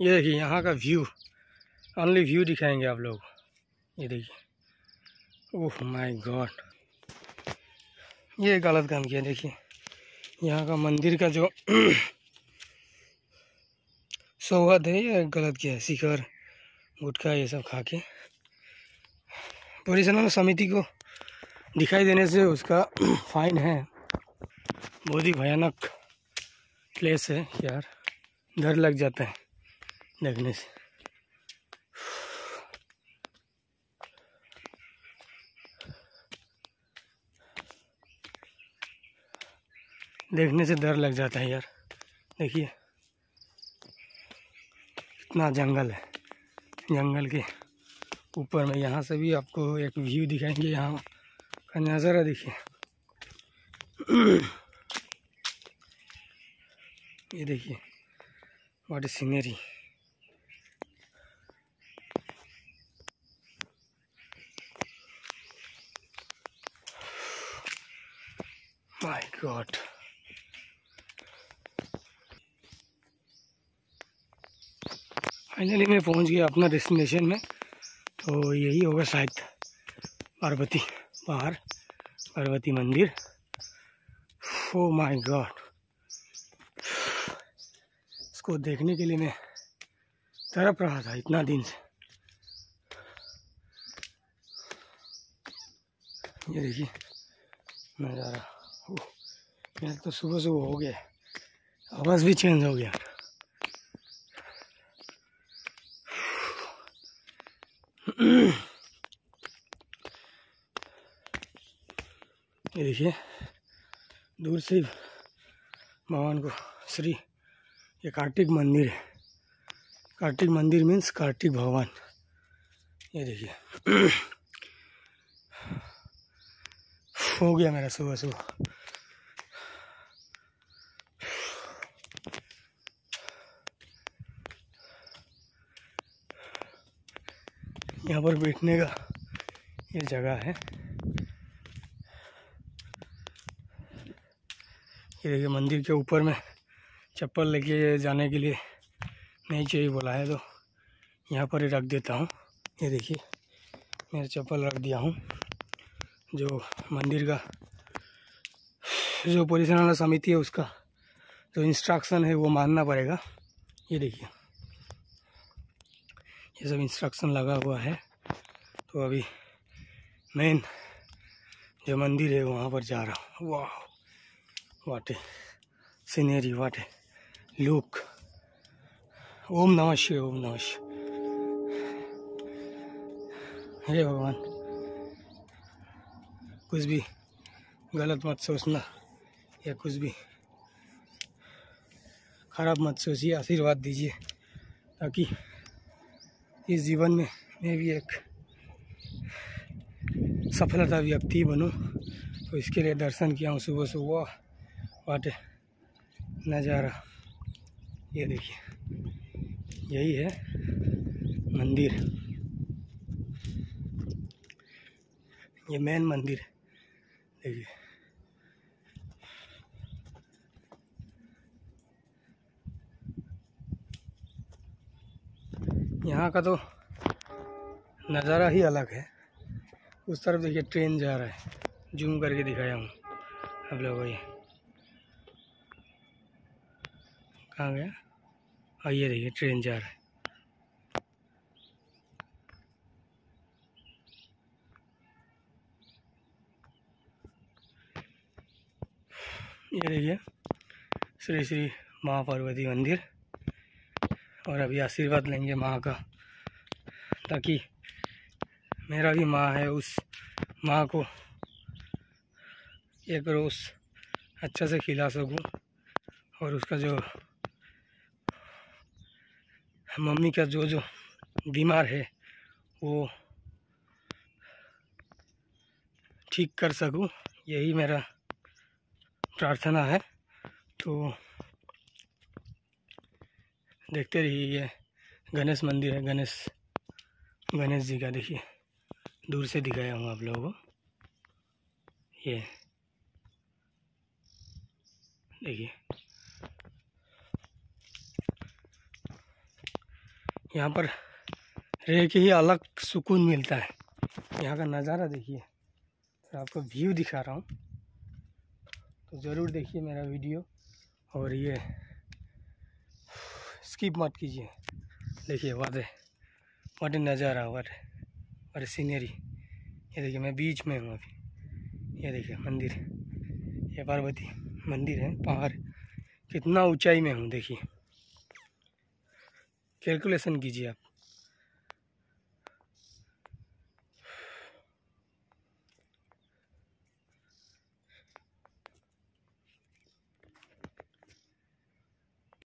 ये देखिए, यहाँ का व्यू ओनली व्यू दिखाएँगे आप लोग। ये देखिए। ओह माय गॉड ये गलत काम किया, देखिए। यहाँ का मंदिर का जो सौगत है, ये गलत किया है। शिखर, गुटखा, ये सब खा के। परिचालन समिति को दिखाई देने से उसका फाइन है। बहुत ही भयानक प्लेस है यार। डर लग जाता है। देखने से। देखने से डर लग जाता है यार। देखिए कितना जंगल है। जंगल के ऊपर में यहाँ से भी आपको एक व्यू दिखाएँगे, यहाँ का नज़ारा देखिए। ये देखिए what scenery my god finally मैं पहुँच गया अपना डेस्टिनेशन में। तो यही होगा शायद पार्वती, बाहर, पार्वती मंदिर। ओ माय गॉड इसको देखने के लिए मैं तरफ़ रहा था इतना दिन से। ये देखिए, नज़ारा। यार तो सुबह सुबह हो गया। आवाज़ भी चेंज हो गया। ये देखिए, दूर से भगवान को, श्री, ये कार्तिक मंदिर है। कार्तिक मंदिर मीन्स कार्तिक भगवान। ये देखिए। हो गया मेरा सुबह सुबह। यहाँ पर बैठने का ये जगह है। ये देखिए, मंदिर के ऊपर में चप्पल लेके जाने के लिए नहीं चाहिए बोला है तो यहाँ पर ही रख देता हूँ। ये देखिए, मेरा चप्पल रख दिया हूँ। जो मंदिर का, जो परिचालना समिति है उसका, जो इंस्ट्रक्शन है वो मानना पड़ेगा। ये देखिए, ये सब इंस्ट्रक्शन लगा हुआ है। तो अभी मेन जो मंदिर है वहाँ पर जा रहा हूँ। वाह what a scenery, what a look. ओम नमः शिव ओम नमः शिव हे भगवान। कुछ भी गलत मत सोचना या कुछ भी। खराब मत सोचिए, आशीर्वाद दीजिए, ताकि इस जीवन में मैं भी एक सफलता व्यक्ति बनूं। तो इसके लिए दर्शन किया हूँ, सुबह सुबह वाटे नज़ारा। ये देखिए, यही है मंदिर। ये मेन मंदिर। है यहाँ का तो नज़ारा ही अलग है। उस तरफ़ देखिए ट्रेन जा रहा है। जूम करके दिखाया हूँ आप लोगों ये। कहाँ गया? हाँ ये देखिए, ट्रेन जा रहा है। ये देखिए, श्री श्री माँ पार्वती मंदिर। और अभी आशीर्वाद लेंगे माँ का, ताकि मेरा भी माँ है, उस माँ को एक रोज़ अच्छा से खिला सकूँ। और उसका जो मम्मी का जो जो बीमार है, वो ठीक कर सकूँ, यही मेरा प्रार्थना है। तो देखते रहिए ये गणेश मंदिर है। गणेश गणेश जी का देखिए, दूर से दिखाया हूँ आप लोगों को। ये देखिए। यहाँ पर रह के ही अलग सुकून मिलता है। यहाँ का नज़ारा देखिए। तो आपको व्यू दिखा रहा हूँ। ज़रूर देखिए मेरा वीडियो और ये स्किप मत कीजिए। देखिए, वादे वाटे नज़ारा वाटे वाटे सीनरी ये देखिए, मैं बीच में हूँ अभी। ये देखिए, मंदिर। ये पार्वती मंदिर है, पहाड़। कितना ऊंचाई में हूँ, देखिए। कैलकुलेशन कीजिए आप।